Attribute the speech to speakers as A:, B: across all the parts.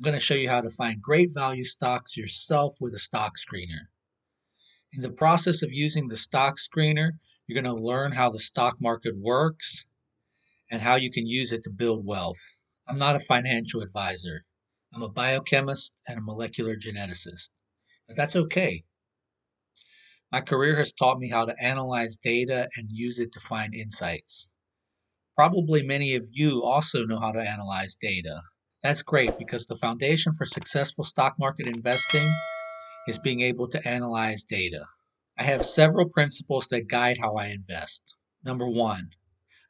A: I'm going to show you how to find great value stocks yourself with a stock screener. In the process of using the stock screener, you're going to learn how the stock market works and how you can use it to build wealth. I'm not a financial advisor. I'm a biochemist and a molecular geneticist. But that's okay. My career has taught me how to analyze data and use it to find insights. Probably many of you also know how to analyze data. That's great because the foundation for successful stock market investing is being able to analyze data. I have several principles that guide how I invest. Number one,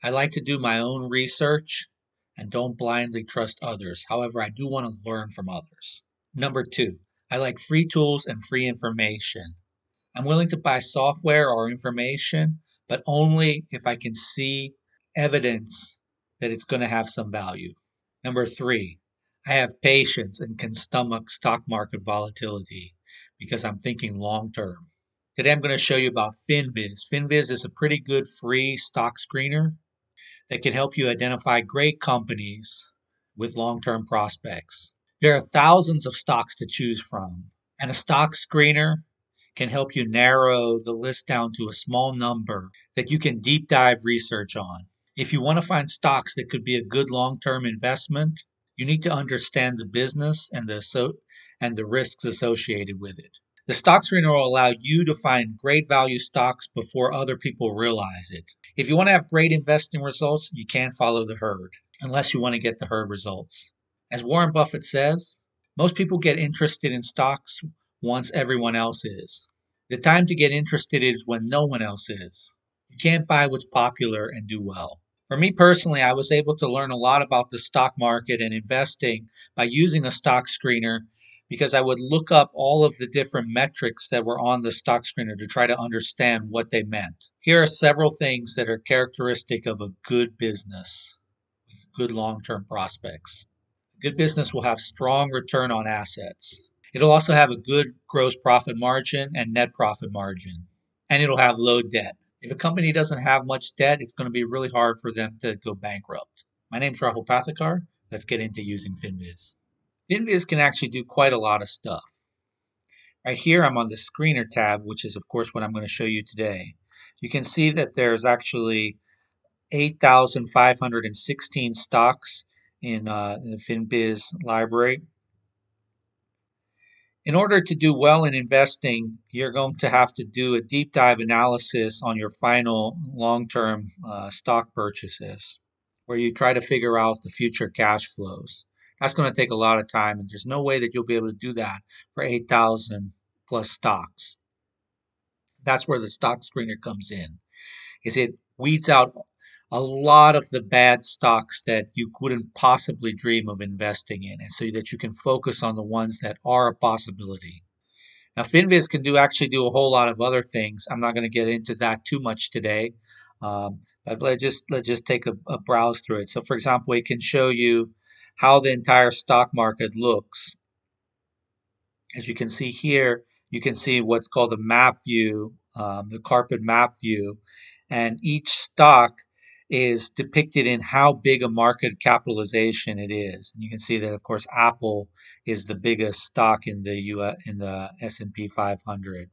A: I like to do my own research and don't blindly trust others. However, I do want to learn from others. Number two, I like free tools and free information. I'm willing to buy software or information, but only if I can see evidence that it's going to have some value. Number three, I have patience and can stomach stock market volatility because I'm thinking long term. Today I'm going to show you about FinViz. FinViz is a pretty good free stock screener that can help you identify great companies with long term prospects. There are thousands of stocks to choose from, and a stock screener can help you narrow the list down to a small number that you can deep dive research on. If you want to find stocks that could be a good long-term investment, you need to understand the business and the so, and the risks associated with it. The stock screener will allow you to find great value stocks before other people realize it. If you want to have great investing results, you can't follow the herd unless you want to get the herd results. As Warren Buffett says, most people get interested in stocks once everyone else is. The time to get interested is when no one else is. You can't buy what's popular and do well. For me personally, I was able to learn a lot about the stock market and investing by using a stock screener because I would look up all of the different metrics that were on the stock screener to try to understand what they meant. Here are several things that are characteristic of a good business with good long term prospects. A good business will have strong return on assets. It'll also have a good gross profit margin and net profit margin, and it'll have low debt. If a company doesn't have much debt, it's going to be really hard for them to go bankrupt. My name is Rahul Patharkar. Let's get into using FinViz. FinViz can actually do quite a lot of stuff. Right here, I'm on the screener tab, which is, of course, what I'm going to show you today. You can see that there's actually 8,516 stocks in, uh, in the FinViz library. In order to do well in investing, you're going to have to do a deep dive analysis on your final long term uh, stock purchases, where you try to figure out the future cash flows. That's going to take a lot of time, and there's no way that you'll be able to do that for 8,000 plus stocks. That's where the stock screener comes in. Is it weeds out a lot of the bad stocks that you couldn't possibly dream of investing in, and so that you can focus on the ones that are a possibility. Now, FinViz can do actually do a whole lot of other things. I'm not going to get into that too much today, um, but let's just let's just take a, a browse through it. So, for example, it can show you how the entire stock market looks. As you can see here, you can see what's called a map view, um, the carpet map view, and each stock is depicted in how big a market capitalization it is. And you can see that, of course, Apple is the biggest stock in the US, in the S&P 500,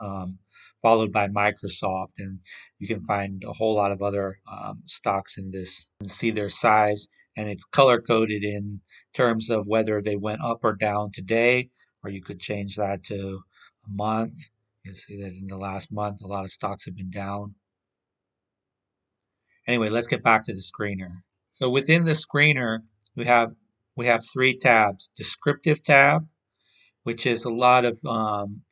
A: um, followed by Microsoft, and you can find a whole lot of other um, stocks in this and see their size. And it's color coded in terms of whether they went up or down today, or you could change that to a month. You can see that in the last month, a lot of stocks have been down. Anyway, let's get back to the screener. So within the screener, we have we have three tabs. Descriptive tab, which is a lot of um,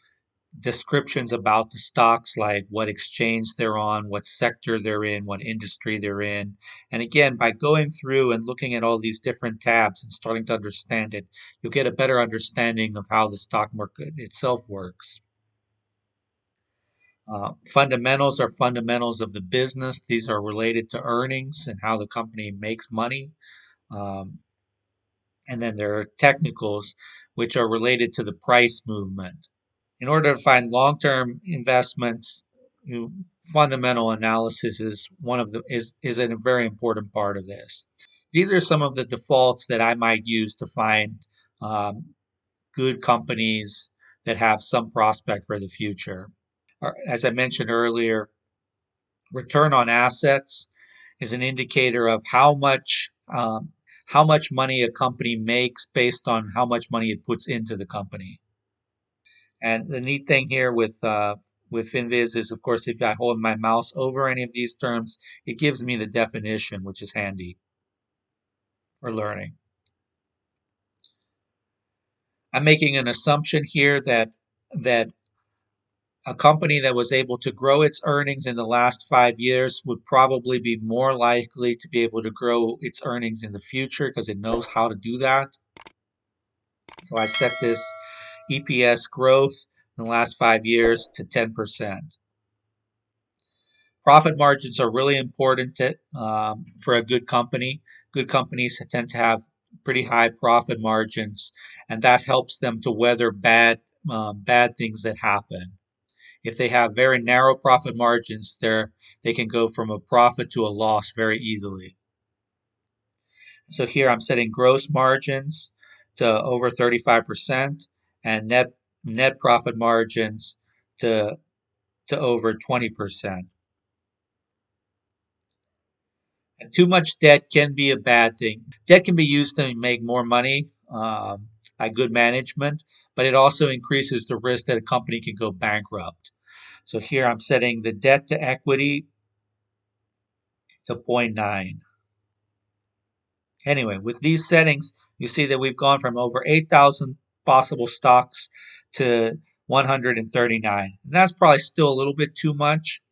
A: descriptions about the stocks, like what exchange they're on, what sector they're in, what industry they're in. And again, by going through and looking at all these different tabs and starting to understand it, you'll get a better understanding of how the stock market itself works. Uh, fundamentals are fundamentals of the business. These are related to earnings and how the company makes money. Um, and then there are technicals, which are related to the price movement. In order to find long-term investments, you fundamental analysis is one of the is is a very important part of this. These are some of the defaults that I might use to find um, good companies that have some prospect for the future. As I mentioned earlier, return on assets is an indicator of how much um, how much money a company makes based on how much money it puts into the company. And the neat thing here with uh, with FinViz is, of course, if I hold my mouse over any of these terms, it gives me the definition, which is handy for learning. I'm making an assumption here that that a company that was able to grow its earnings in the last five years would probably be more likely to be able to grow its earnings in the future because it knows how to do that. So I set this EPS growth in the last five years to 10%. Profit margins are really important to, um, for a good company. Good companies tend to have pretty high profit margins, and that helps them to weather bad um, bad things that happen. If they have very narrow profit margins, there they can go from a profit to a loss very easily. So here I'm setting gross margins to over 35% and net net profit margins to to over 20%. And too much debt can be a bad thing. Debt can be used to make more money um, by good management, but it also increases the risk that a company can go bankrupt. So here I'm setting the debt to equity to 0.9. Anyway, with these settings, you see that we've gone from over 8,000 possible stocks to 139. And that's probably still a little bit too much.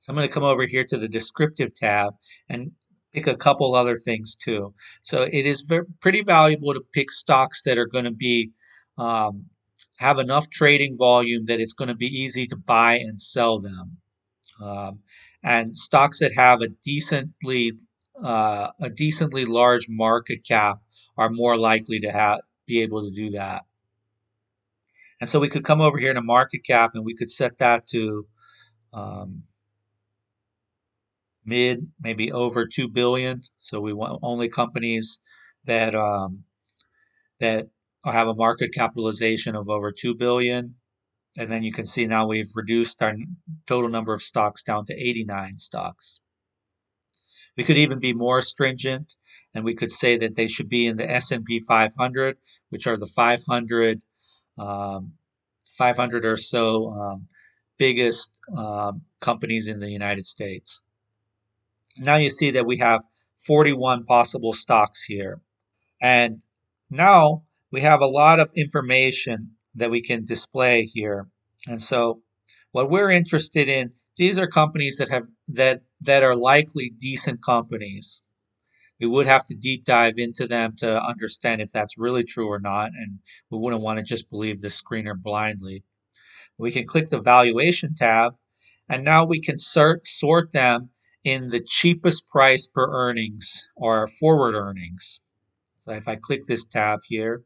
A: So I'm going to come over here to the descriptive tab and pick a couple other things too. So it is very, pretty valuable to pick stocks that are going to be um, have enough trading volume that it's going to be easy to buy and sell them. Um, and stocks that have a decently uh, a decently large market cap are more likely to have be able to do that. And so we could come over here to market cap and we could set that to um, mid, maybe over two billion. So we want only companies that um, that have a market capitalization of over two billion. And then you can see now we've reduced our total number of stocks down to 89 stocks. We could even be more stringent, and we could say that they should be in the S&P 500, which are the 500 um, 500 or so um, biggest um, companies in the United States. Now you see that we have 41 possible stocks here. And now we have a lot of information that we can display here. And so what we're interested in, these are companies that have that that are likely decent companies. We would have to deep dive into them to understand if that's really true or not, and we wouldn't want to just believe the screener blindly. We can click the valuation tab, and now we can sort, sort them in the cheapest price per earnings or forward earnings. So if I click this tab here,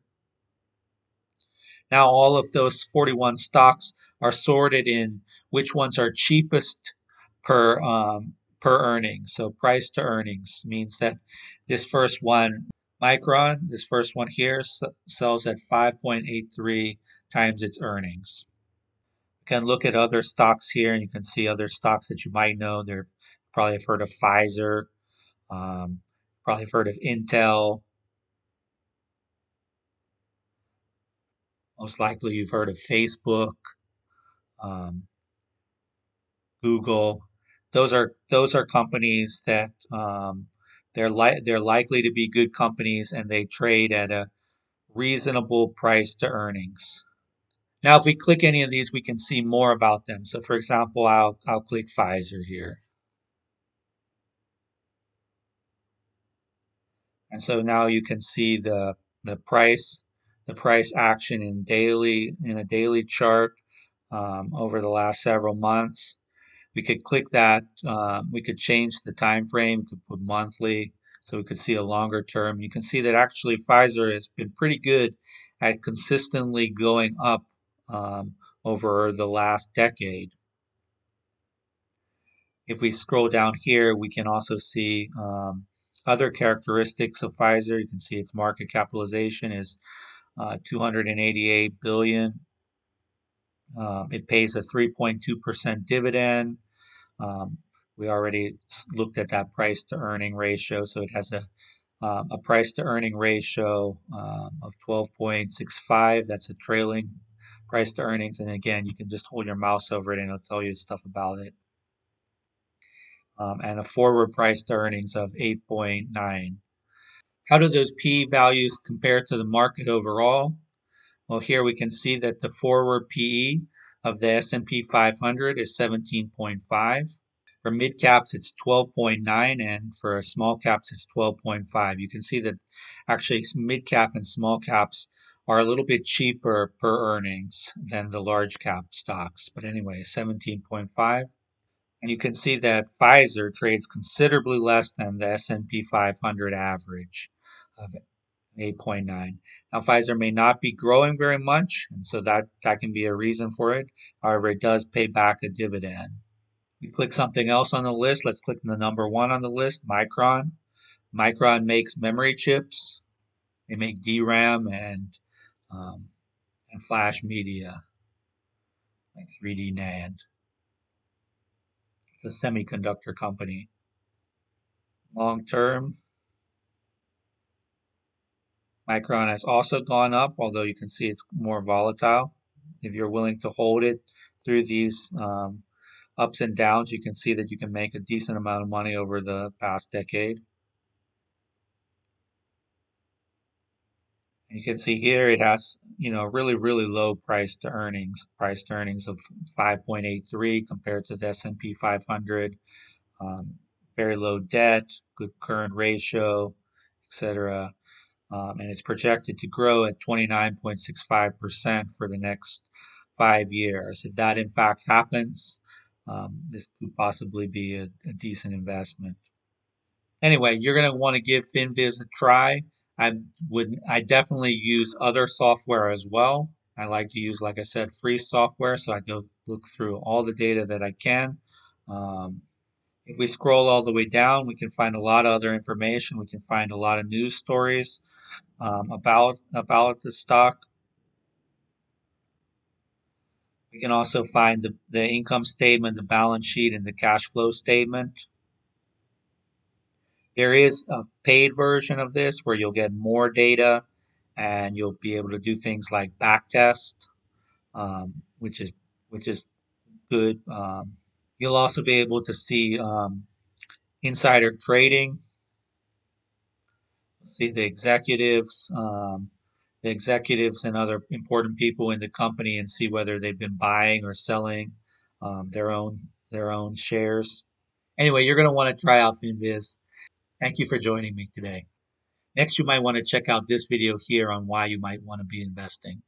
A: now all of those 41 stocks are sorted in which ones are cheapest per um, per earnings. So price to earnings means that this first one, Micron, this first one here sells at 5.83 times its earnings. You can look at other stocks here and you can see other stocks that you might know. They're Probably have heard of Pfizer. Um, probably have heard of Intel. Most likely you've heard of Facebook, um, Google. Those are those are companies that um, they're li- they're likely to be good companies and they trade at a reasonable price to earnings. Now, if we click any of these, we can see more about them. So, for example, I'll I'll click Pfizer here. And so now you can see the, the price, the price action in daily, in a daily chart um, over the last several months. We could click that. Uh, we could change the time frame. We could put monthly, so we could see a longer term. You can see that actually Pfizer has been pretty good at consistently going up um, over the last decade. If we scroll down here, we can also see um, other characteristics of Pfizer, you can see its market capitalization is uh, 288 billion. Um, it pays a 3.2% dividend. Um, we already looked at that price to earning ratio, so it has a um, a price to earning ratio um, of 12.65. That's a trailing price to earnings. And again, you can just hold your mouse over it and it'll tell you stuff about it. Um, and a forward price to earnings of 8.9. How do those P values compare to the market overall? Well, here we can see that the forward PE of the S&P 500 is 17.5. For mid caps, it's 12.9, and for small caps, it's 12.5. You can see that actually mid cap and small caps are a little bit cheaper per earnings than the large cap stocks. But anyway, 17.5. And you can see that Pfizer trades considerably less than the S&P 500 average of 8.9. Now, Pfizer may not be growing very much, and so that, that can be a reason for it. However, it does pay back a dividend. We click something else on the list. Let's click the number one on the list, Micron. Micron makes memory chips. They make DRAM and um, and flash media, like 3D NAND. A semiconductor company. Long term, Micron has also gone up, although you can see it's more volatile. If you're willing to hold it through these um, ups and downs, you can see that you can make a decent amount of money over the past decade. You can see here it has, you know, really, really low price to earnings, price to earnings of 5.83 compared to the S&P 500. Um, very low debt, good current ratio, etc. Um, and it's projected to grow at 29.65% for the next five years. If that in fact happens, um, this could possibly be a, a decent investment. Anyway, you're going to want to give FinViz a try. I would, I definitely use other software as well. I like to use, like I said, free software, so I go look through all the data that I can. Um, if we scroll all the way down, we can find a lot of other information. We can find a lot of news stories um, about about the stock. We can also find the, the income statement, the balance sheet, and the cash flow statement. There is a paid version of this where you'll get more data and you'll be able to do things like backtest, um, which is which is good. Um, you'll also be able to see um, insider trading. See the executives, um, the executives and other important people in the company and see whether they've been buying or selling um, their own their own shares. Anyway, you're going to want to try out FinViz. Thank you for joining me today. Next, you might want to check out this video here on why you might want to be investing.